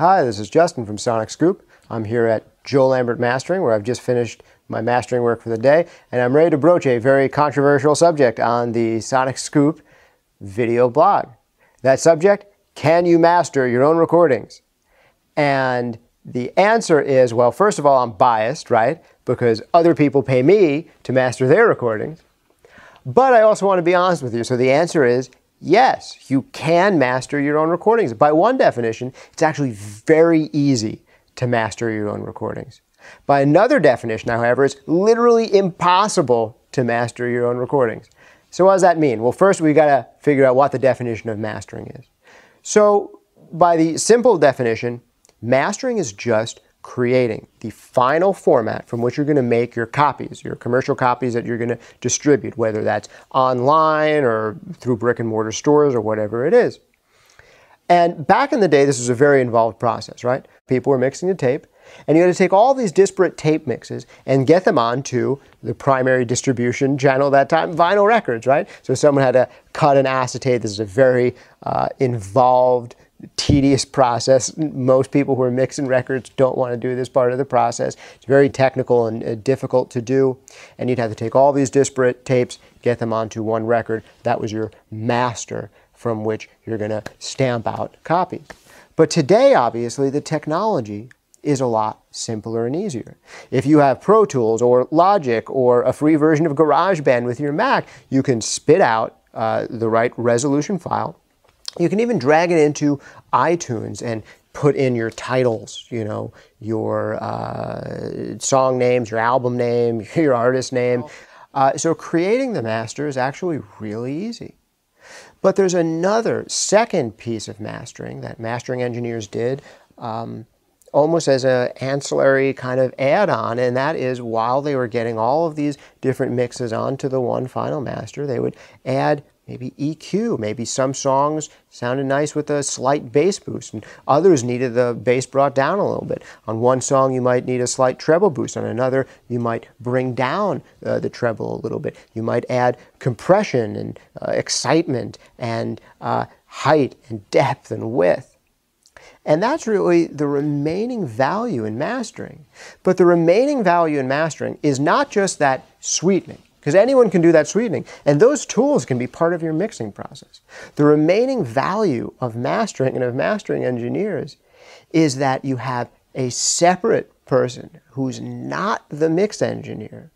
Hi, this is Justin from Sonic Scoop. I'm here at Joe Lambert Mastering, where I've just finished my mastering work for the day, and I'm ready to broach a very controversial subject on the Sonic Scoop video blog. That subject, can you master your own recordings? And the answer is, well, first of all, I'm biased, right? Because other people pay me to master their recordings. But I also want to be honest with you. So the answer is Yes, you can master your own recordings. By one definition, it's actually very easy to master your own recordings. By another definition, however, it's literally impossible to master your own recordings. So what does that mean? Well, first we've got to figure out what the definition of mastering is. So by the simple definition, mastering is just creating the final format from which you're going to make your copies, your commercial copies that you're going to distribute, whether that's online or through brick and mortar stores or whatever it is. And back in the day, this was a very involved process, right? People were mixing the tape, and you had to take all these disparate tape mixes and get them onto the primary distribution channel at that time, vinyl records, right? So someone had to cut an acetate. This is a very uh, involved tedious process. Most people who are mixing records don't want to do this part of the process. It's very technical and uh, difficult to do. And you'd have to take all these disparate tapes, get them onto one record. That was your master from which you're going to stamp out copies. But today, obviously, the technology is a lot simpler and easier. If you have Pro Tools or Logic or a free version of GarageBand with your Mac, you can spit out uh, the right resolution file you can even drag it into iTunes and put in your titles, you know, your uh, song names, your album name, your artist name. Uh, so creating the master is actually really easy. But there's another second piece of mastering that mastering engineers did um, almost as an ancillary kind of add-on, and that is while they were getting all of these different mixes onto the one final master, they would add maybe EQ. Maybe some songs sounded nice with a slight bass boost, and others needed the bass brought down a little bit. On one song, you might need a slight treble boost. On another, you might bring down uh, the treble a little bit. You might add compression and uh, excitement and uh, height and depth and width. And that's really the remaining value in mastering. But the remaining value in mastering is not just that sweetening because anyone can do that sweetening. And those tools can be part of your mixing process. The remaining value of mastering and of mastering engineers is that you have a separate person who's not the mix engineer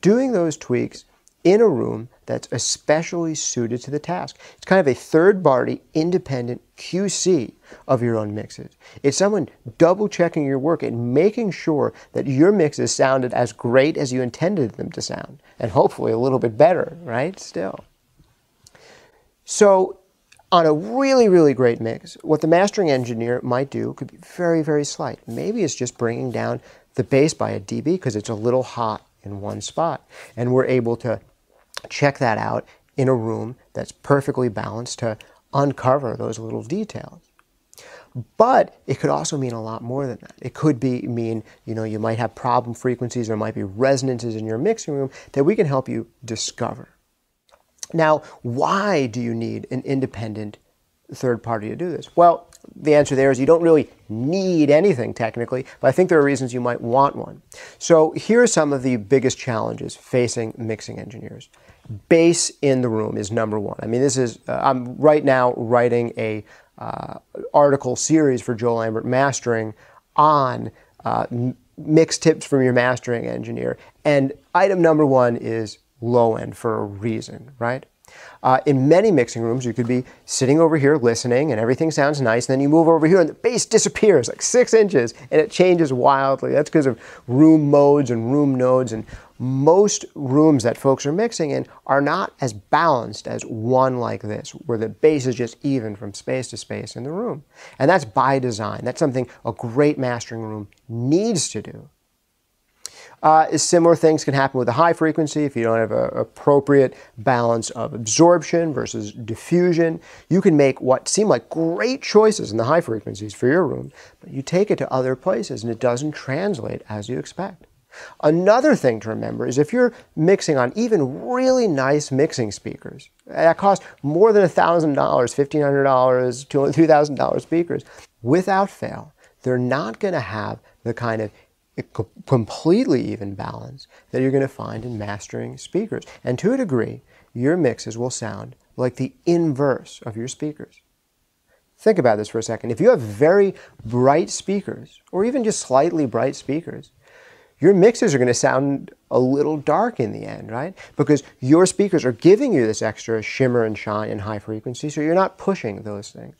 doing those tweaks in a room that's especially suited to the task. It's kind of a third party independent QC of your own mixes. It's someone double checking your work and making sure that your mixes sounded as great as you intended them to sound, and hopefully a little bit better, right? Still. So, on a really, really great mix, what the mastering engineer might do could be very, very slight. Maybe it's just bringing down the bass by a dB because it's a little hot in one spot. And we're able to check that out in a room that's perfectly balanced to uncover those little details. But it could also mean a lot more than that. It could be mean, you know, you might have problem frequencies, there might be resonances in your mixing room that we can help you discover. Now, why do you need an independent third party to do this? Well, the answer there is you don't really need anything technically, but I think there are reasons you might want one. So here are some of the biggest challenges facing mixing engineers. Bass in the room is number one. I mean, this is, uh, I'm right now writing a uh, article series for Joe Lambert Mastering on uh, mix tips from your mastering engineer. And item number one is low end for a reason, right? Uh, in many mixing rooms, you could be sitting over here listening and everything sounds nice, and then you move over here and the bass disappears like six inches and it changes wildly. That's because of room modes and room nodes. And most rooms that folks are mixing in are not as balanced as one like this, where the bass is just even from space to space in the room. And that's by design. That's something a great mastering room needs to do. Uh, similar things can happen with a high frequency if you don't have an appropriate balance of absorption versus diffusion. You can make what seem like great choices in the high frequencies for your room, but you take it to other places and it doesn't translate as you expect. Another thing to remember is if you're mixing on even really nice mixing speakers, that cost more than $1,000, $1,500, $2,000 speakers, without fail, they're not going to have the kind of completely even balance that you're going to find in mastering speakers. And to a degree, your mixes will sound like the inverse of your speakers. Think about this for a second. If you have very bright speakers, or even just slightly bright speakers, your mixes are going to sound a little dark in the end, right? Because your speakers are giving you this extra shimmer and shine and high frequency, so you're not pushing those things.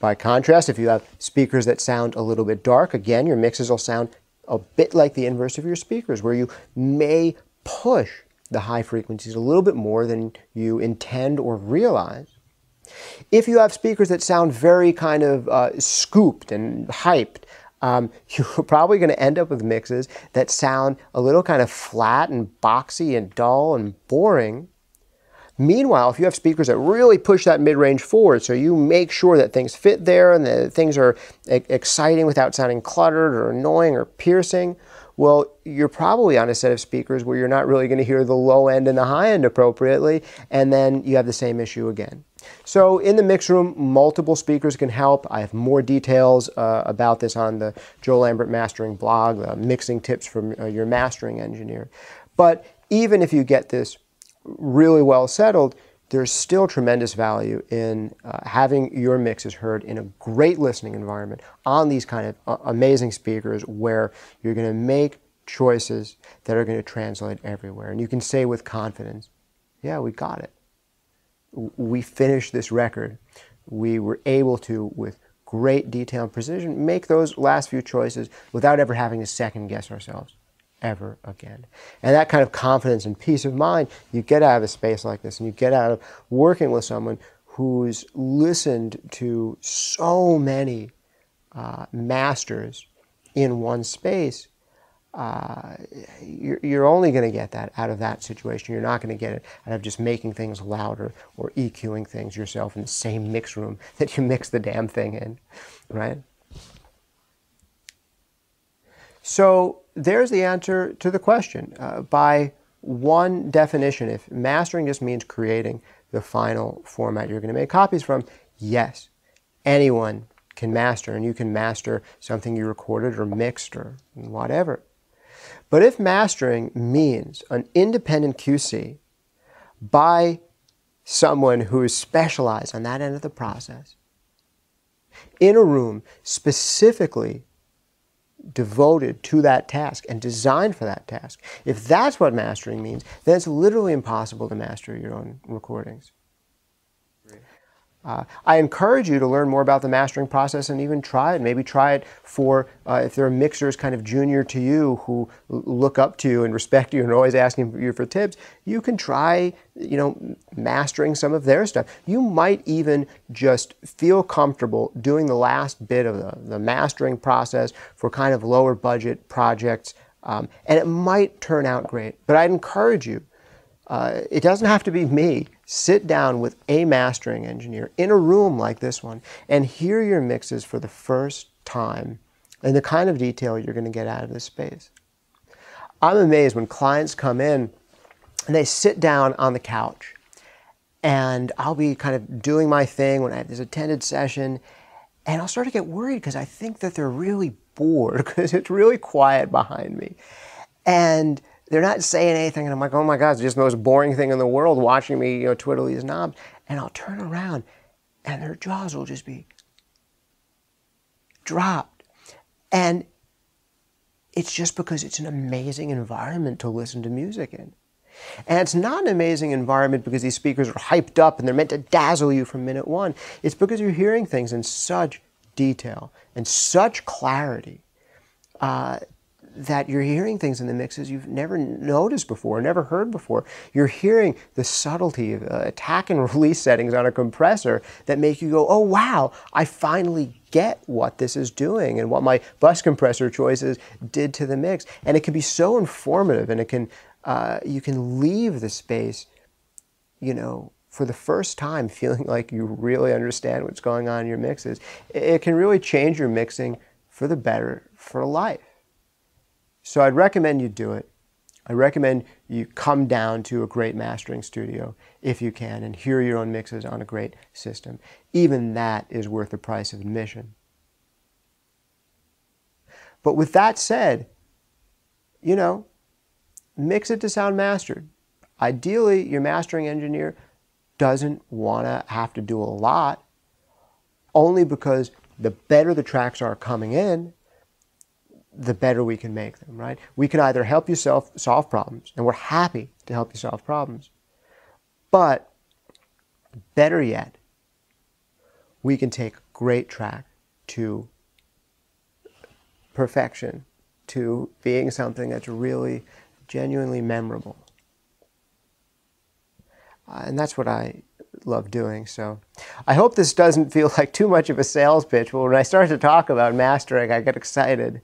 By contrast, if you have speakers that sound a little bit dark, again, your mixes will sound a bit like the inverse of your speakers, where you may push the high frequencies a little bit more than you intend or realize. If you have speakers that sound very kind of uh, scooped and hyped, um, you're probably going to end up with mixes that sound a little kind of flat and boxy and dull and boring. Meanwhile, if you have speakers that really push that mid-range forward, so you make sure that things fit there and that things are exciting without sounding cluttered or annoying or piercing, well, you're probably on a set of speakers where you're not really going to hear the low end and the high end appropriately, and then you have the same issue again. So in the mix room, multiple speakers can help. I have more details uh, about this on the Joe Lambert Mastering blog, the mixing tips for uh, your mastering engineer. But even if you get this really well settled, there's still tremendous value in uh, having your mixes heard in a great listening environment on these kind of uh, amazing speakers where you're going to make choices that are going to translate everywhere. And you can say with confidence, yeah, we got it. We finished this record. We were able to, with great detail and precision, make those last few choices without ever having to second guess ourselves ever again. And that kind of confidence and peace of mind you get out of a space like this, and you get out of working with someone who's listened to so many uh, masters in one space. Uh, you're, you're, only going to get that out of that situation. You're not going to get it out of just making things louder or EQing things yourself in the same mix room that you mix the damn thing in, right? So there's the answer to the question. Uh, by one definition, if mastering just means creating the final format you're going to make copies from, yes, anyone can master, and you can master something you recorded or mixed or whatever. But if mastering means an independent QC by someone who is specialized on that end of the process, in a room specifically devoted to that task and designed for that task. If that's what mastering means, then it's literally impossible to master your own recordings. Uh, I encourage you to learn more about the mastering process and even try it. Maybe try it for uh, if there are mixers kind of junior to you who look up to you and respect you and are always asking you for tips. You can try, you know, mastering some of their stuff. You might even just feel comfortable doing the last bit of the, the mastering process for kind of lower budget projects, um, and it might turn out great. But I'd encourage you uh, it doesn't have to be me. Sit down with a mastering engineer in a room like this one and hear your mixes for the first time and the kind of detail you're going to get out of this space. I'm amazed when clients come in and they sit down on the couch and I'll be kind of doing my thing when I have this attended session and I'll start to get worried because I think that they're really bored because it's really quiet behind me. And they're not saying anything, and I'm like, oh my God, it's just the most boring thing in the world watching me, you know, twiddle these knobs. And I'll turn around, and their jaws will just be dropped. And it's just because it's an amazing environment to listen to music in. And it's not an amazing environment because these speakers are hyped up and they're meant to dazzle you from minute one. It's because you're hearing things in such detail and such clarity uh, that you're hearing things in the mixes you've never noticed before, never heard before. You're hearing the subtlety of uh, attack and release settings on a compressor that make you go, oh wow, I finally get what this is doing and what my bus compressor choices did to the mix. And it can be so informative and it can, uh, you can leave the space, you know, for the first time feeling like you really understand what's going on in your mixes. It can really change your mixing for the better for life. So I'd recommend you do it. I recommend you come down to a great mastering studio if you can and hear your own mixes on a great system. Even that is worth the price of admission. But with that said, you know, mix it to sound mastered. Ideally, your mastering engineer doesn't want to have to do a lot only because the better the tracks are coming in, the better we can make them, right? We can either help you self, solve problems, and we're happy to help you solve problems. But better yet, we can take great track to perfection, to being something that's really genuinely memorable. Uh, and that's what I love doing. So I hope this doesn't feel like too much of a sales pitch, but when I start to talk about mastering, I get excited.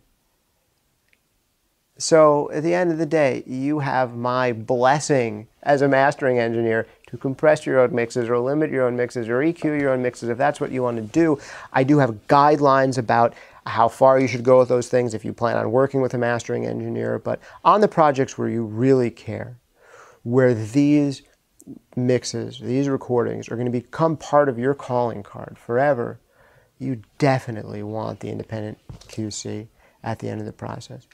So at the end of the day, you have my blessing as a mastering engineer to compress your own mixes or limit your own mixes or EQ your own mixes if that's what you want to do. I do have guidelines about how far you should go with those things if you plan on working with a mastering engineer. But on the projects where you really care, where these mixes, these recordings are going to become part of your calling card forever, you definitely want the independent QC at the end of the process.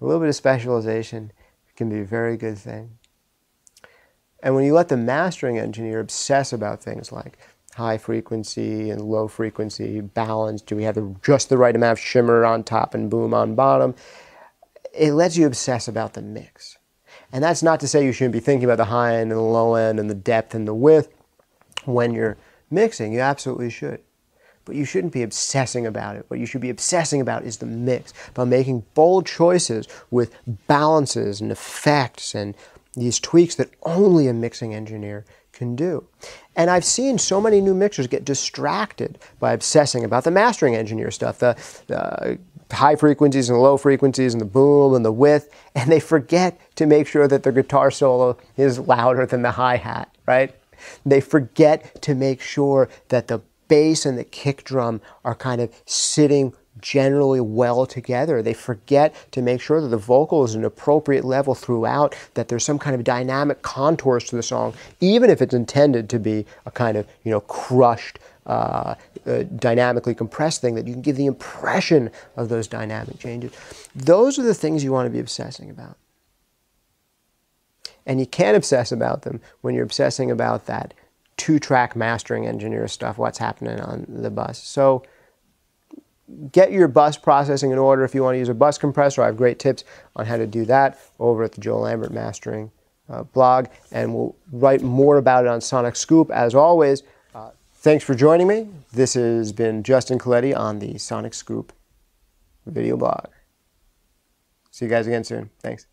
A little bit of specialization can be a very good thing. And when you let the mastering engineer obsess about things like high frequency and low frequency balance, do we have the, just the right amount of shimmer on top and boom on bottom, it lets you obsess about the mix. And that's not to say you shouldn't be thinking about the high end and the low end and the depth and the width when you're mixing. You absolutely should but you shouldn't be obsessing about it. What you should be obsessing about is the mix, about making bold choices with balances and effects and these tweaks that only a mixing engineer can do. And I've seen so many new mixers get distracted by obsessing about the mastering engineer stuff, the, the high frequencies and low frequencies and the boom and the width, and they forget to make sure that their guitar solo is louder than the hi-hat, right? They forget to make sure that the bass and the kick drum are kind of sitting generally well together. They forget to make sure that the vocal is an appropriate level throughout, that there's some kind of dynamic contours to the song, even if it's intended to be a kind of, you know, crushed, uh, uh, dynamically compressed thing, that you can give the impression of those dynamic changes. Those are the things you want to be obsessing about. And you can't obsess about them when you're obsessing about that two-track mastering engineer stuff, what's happening on the bus. So get your bus processing in order if you want to use a bus compressor. I have great tips on how to do that over at the Joe Lambert Mastering uh, blog, and we'll write more about it on Sonic Scoop. As always, uh, thanks for joining me. This has been Justin Colletti on the Sonic Scoop video blog. See you guys again soon. Thanks.